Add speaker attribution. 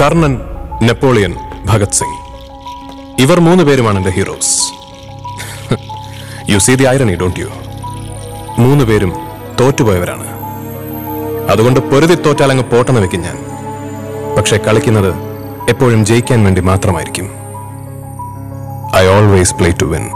Speaker 1: Karnan Napoleon Bhagat Singh. ഇവർ മൂന്ന് പേരുമാണ് എന്റെ heroes. You see the irony don't you മൂന്ന് പേരും തോറ്റുപോയവരാണ്. അതുകൊണ്ട് പൊരുതി തോറ്റാൽ അങ്ങ് പോട്ടെന്ന് വെക്കും ഞാൻ. പക്ഷെ കളിക്കുന്നത് എപ്പോഴും ജയിക്കാൻ വേണ്ടി മാത്രമായിരിക്കും. I always play to win